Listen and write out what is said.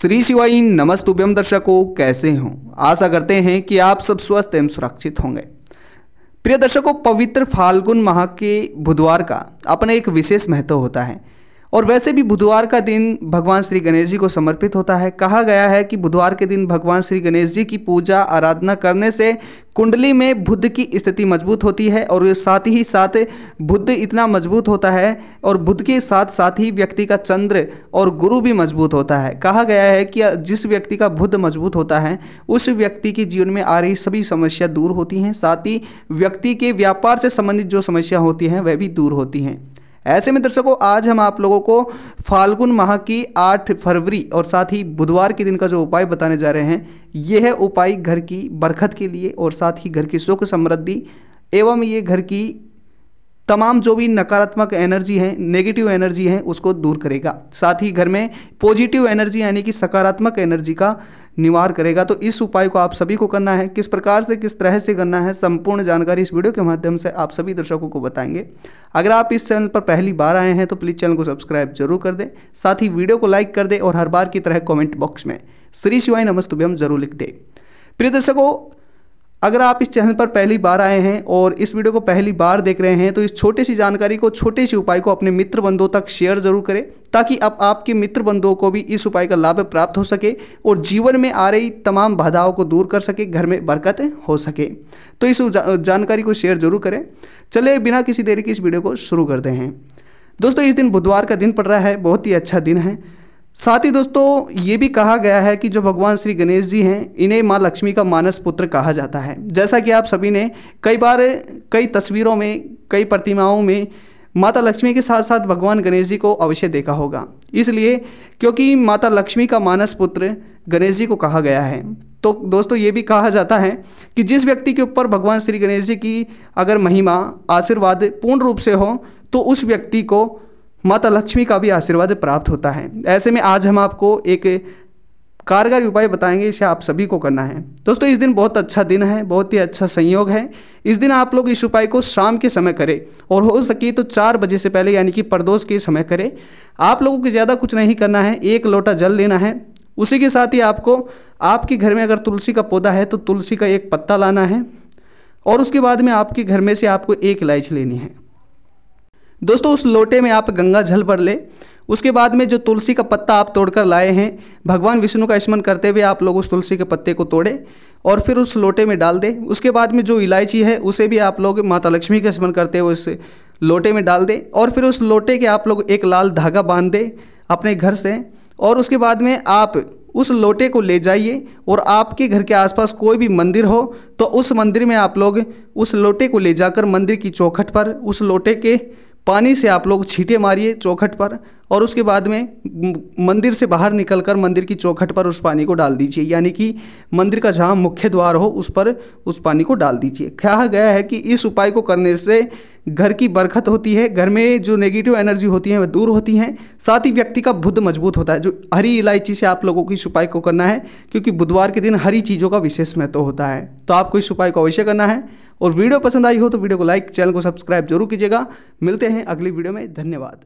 श्री शिवाई नमस्तुभ्यम दर्शकों, कैसे हों? आशा करते हैं कि आप सब स्वस्थ एवं सुरक्षित होंगे। प्रिय दर्शकों, पवित्र फाल्गुन माह के बुधवार का अपना एक विशेष महत्व होता है। और वैसे भी बुधवार का दिन भगवान श्री गणेश जी को समर्पित होता है। कहा गया है कि बुधवार के दिन भगवान श्री गणेश जी की पूजा आराधना करने से कुंडली में बुद्ध की स्थिति मज़बूत होती है और साथ ही साथ बुद्ध इतना मज़बूत होता है और बुद्ध के साथ साथ ही व्यक्ति का चंद्र और गुरु भी मज़बूत होता है। कहा गया है कि जिस व्यक्ति का बुद्ध मज़बूत होता है, उस व्यक्ति के जीवन में आ रही सभी समस्या दूर होती हैं। साथ ही व्यक्ति के व्यापार से संबंधित जो समस्या होती हैं, वह भी दूर होती हैं। ऐसे में दर्शकों, आज हम आप लोगों को फाल्गुन माह की आठ फरवरी और साथ ही बुधवार के दिन का जो उपाय बताने जा रहे हैं यह है उपाय घर की बरखत के लिए और साथ ही घर की सुख समृद्धि एवं ये घर की तमाम जो भी नकारात्मक एनर्जी है नेगेटिव एनर्जी है, उसको दूर करेगा। साथ ही घर में पॉजिटिव एनर्जी यानी कि सकारात्मक एनर्जी का निवार करेगा। तो इस उपाय को आप सभी को करना है। किस प्रकार से, किस तरह से करना है, संपूर्ण जानकारी इस वीडियो के माध्यम से आप सभी दर्शकों को बताएँगे। अगर आप इस चैनल पर पहली बार आए हैं तो प्लीज़ चैनल को सब्सक्राइब ज़रूर कर दें। साथ ही वीडियो को लाइक कर दें और हर बार की तरह कॉमेंट बॉक्स में श्री शिवाय नमस्तुभ्यम ज़रूर लिख दें। प्रिय दर्शकों अगर आप इस चैनल पर पहली बार आए हैं और इस वीडियो को पहली बार देख रहे हैं तो इस छोटी सी जानकारी को, छोटे सी उपाय को अपने मित्र बंधुओं तक शेयर ज़रूर करें, ताकि अब आपके मित्र बंधुओं को भी इस उपाय का लाभ प्राप्त हो सके और जीवन में आ रही तमाम बाधाओं को दूर कर सके, घर में बरकत हो सके। तो इस जानकारी को शेयर ज़रूर करें। चले बिना किसी देरी की इस वीडियो को शुरू करते हैं। दोस्तों, इस दिन बुधवार का दिन पड़ रहा है, बहुत ही अच्छा दिन है। साथ ही दोस्तों, ये भी कहा गया है कि जो भगवान श्री गणेश जी हैं, इन्हें माँ लक्ष्मी का मानस पुत्र कहा जाता है। जैसा कि आप सभी ने कई बार, कई तस्वीरों में, कई प्रतिमाओं में माता लक्ष्मी के साथ साथ भगवान गणेश जी को अवश्य देखा होगा। इसलिए, क्योंकि माता लक्ष्मी का मानस पुत्र गणेश जी को कहा गया है। तो दोस्तों, ये भी कहा जाता है कि जिस व्यक्ति के ऊपर भगवान श्री गणेश जी की अगर महिमा, आशीर्वाद पूर्ण रूप से हो तो उस व्यक्ति को माता लक्ष्मी का भी आशीर्वाद प्राप्त होता है। ऐसे में आज हम आपको एक कारगर उपाय बताएँगे, इसे आप सभी को करना है। दोस्तों, इस दिन बहुत अच्छा दिन है, बहुत ही अच्छा संयोग है। इस दिन आप लोग इस उपाय को शाम के समय करें और हो सके तो चार बजे से पहले, यानी कि प्रदोष के समय करें। आप लोगों को ज़्यादा कुछ नहीं करना है, एक लोटा जल लेना है। उसी के साथ ही आपको, आपके घर में अगर तुलसी का पौधा है तो तुलसी का एक पत्ता लाना है और उसके बाद में आपके घर में से आपको एक इलायची लेनी है। दोस्तों, उस लोटे में आप गंगा जल भर ले। उसके बाद में जो तुलसी का पत्ता आप तोड़कर लाए हैं, भगवान विष्णु का स्मरण करते हुए आप लोग उस तुलसी के पत्ते को तोड़े और फिर उस लोटे में डाल दें। उसके बाद में जो इलायची है, उसे भी आप लोग माता लक्ष्मी का स्मरण करते हुए उस लोटे में डाल दें और फिर उस लोटे के आप लोग एक लाल धागा बाँध दें अपने घर से और उसके बाद में आप उस लोटे को ले जाइए और आपके घर के आसपास कोई भी मंदिर हो तो उस मंदिर में आप लोग उस लोटे को ले जाकर मंदिर की चौखट पर उस लोटे के पानी से आप लोग छींटे मारिए चौखट पर और उसके बाद में मंदिर से बाहर निकलकर मंदिर की चौखट पर उस पानी को डाल दीजिए। यानी कि मंदिर का जहाँ मुख्य द्वार हो, उस पर उस पानी को डाल दीजिए। कहा गया है कि इस उपाय को करने से घर की बरकत होती है, घर में जो नेगेटिव एनर्जी होती है, वह दूर होती हैं। साथ ही व्यक्ति का बुद्ध मज़बूत होता है। जो हरी इलायची से आप लोगों को इस उपाय को करना है, क्योंकि बुधवार के दिन हरी चीज़ों का विशेष महत्व होता है। तो आपको इस उपाय को अवश्य करना है। और वीडियो पसंद आई हो तो वीडियो को लाइक, चैनल को सब्सक्राइब ज़रूर कीजिएगा। मिलते हैं अगली वीडियो में। धन्यवाद।